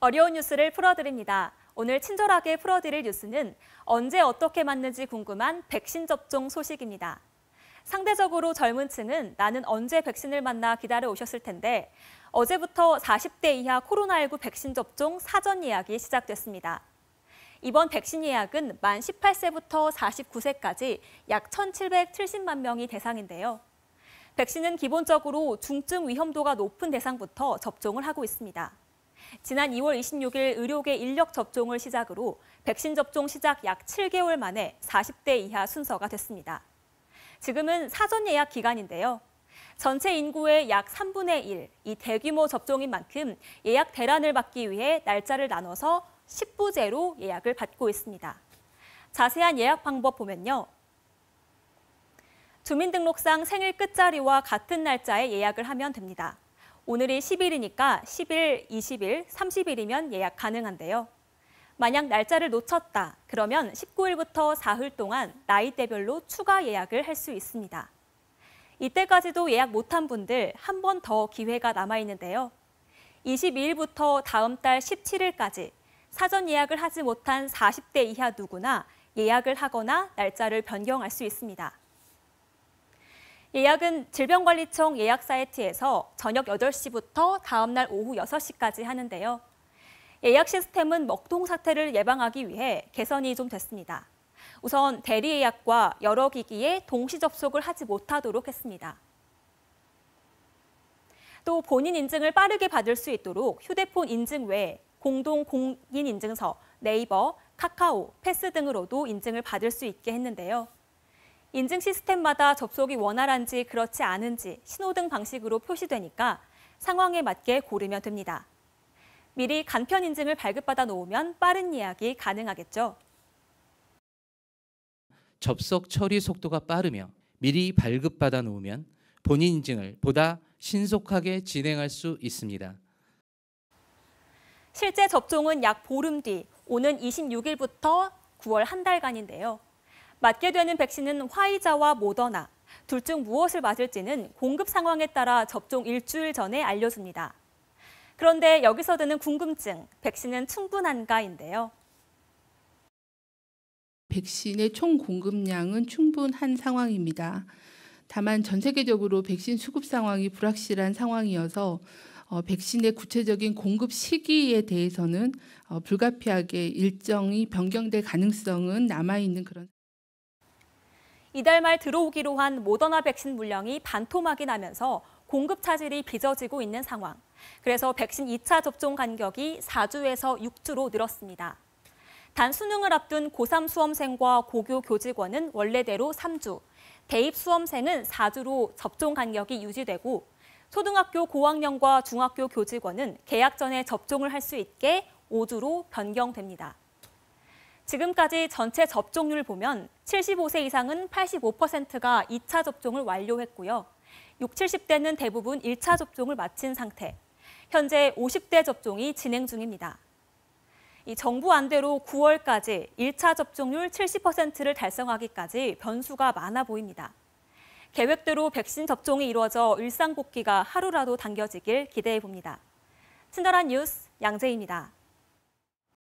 어려운 뉴스를 풀어드립니다. 오늘 친절하게 풀어드릴 뉴스는 언제 어떻게 맞는지 궁금한 백신 접종 소식입니다. 상대적으로 젊은 층은 나는 언제 백신을 맞나 기다려 오셨을 텐데 어제부터 40대 이하 코로나19 백신 접종 사전 예약이 시작됐습니다. 이번 백신 예약은 만 18세부터 49세까지 약 1,770만 명이 대상인데요. 백신은 기본적으로 중증 위험도가 높은 대상부터 접종을 하고 있습니다. 지난 2월 26일 의료계 인력 접종을 시작으로 백신 접종 시작 약 7개월 만에 40대 이하 순서가 됐습니다. 지금은 사전 예약 기간인데요. 전체 인구의 약 3분의 1, 이 대규모 접종인 만큼 예약 대란을 막기 위해 날짜를 나눠서 10부제로 예약을 받고 있습니다. 자세한 예약 방법 보면요. 주민등록상 생일 끝자리와 같은 날짜에 예약을 하면 됩니다. 오늘이 10일이니까 10일, 20일, 30일이면 예약 가능한데요. 만약 날짜를 놓쳤다, 그러면 19일부터 4흘 동안 나이대별로 추가 예약을 할 수 있습니다. 이때까지도 예약 못한 분들 한 번 더 기회가 남아 있는데요. 22일부터 다음 달 17일까지 사전 예약을 하지 못한 40대 이하 누구나 예약을 하거나 날짜를 변경할 수 있습니다. 예약은 질병관리청 예약 사이트에서 저녁 8시부터 다음날 오후 6시까지 하는데요. 예약 시스템은 먹통 사태를 예방하기 위해 개선이 좀 됐습니다. 우선 대리 예약과 여러 기기에 동시 접속을 하지 못하도록 했습니다. 또 본인 인증을 빠르게 받을 수 있도록 휴대폰 인증 외에 공동 공인 인증서, 네이버, 카카오, 패스 등으로도 인증을 받을 수 있게 했는데요. 인증 시스템마다 접속이 원활한지 그렇지 않은지 신호등 방식으로 표시되니까 상황에 맞게 고르면 됩니다. 미리 간편 인증을 발급받아 놓으면 빠른 예약이 가능하겠죠. 접속 처리 속도가 빠르며 미리 발급받아 놓으면 본인 인증을 보다 신속하게 진행할 수 있습니다. 실제 접종은 약 보름 뒤 오는 26일부터 9월 한 달간인데요. 맞게 되는 백신은 화이자와 모더나, 둘 중 무엇을 맞을지는 공급 상황에 따라 접종 일주일 전에 알려줍니다. 그런데 여기서 드는 궁금증, 백신은 충분한가인데요. 백신의 총 공급량은 충분한 상황입니다. 다만 전 세계적으로 백신 수급 상황이 불확실한 상황이어서 어, 백신의 구체적인 공급 시기에 대해서는 어, 불가피하게 일정이 변경될 가능성은 남아 있는 그런. 이달 말 들어오기로 한 모더나 백신 물량이 반토막이 나면서 공급 차질이 빚어지고 있는 상황. 그래서 백신 2차 접종 간격이 4주에서 6주로 늘었습니다. 단 수능을 앞둔 고3 수험생과 고교 교직원은 원래대로 3주, 대입 수험생은 4주로 접종 간격이 유지되고 초등학교 고학년과 중학교 교직원은 계약 전에 접종을 할 수 있게 5주로 변경됩니다. 지금까지 전체 접종률 보면 75세 이상은 85%가 2차 접종을 완료했고요. 6, 70대는 대부분 1차 접종을 마친 상태. 현재 50대 접종이 진행 중입니다. 이 정부 안대로 9월까지 1차 접종률 70%를 달성하기까지 변수가 많아 보입니다. 계획대로 백신 접종이 이루어져 일상 복귀가 하루라도 당겨지길 기대해 봅니다. 친절한 뉴스 양재입니다.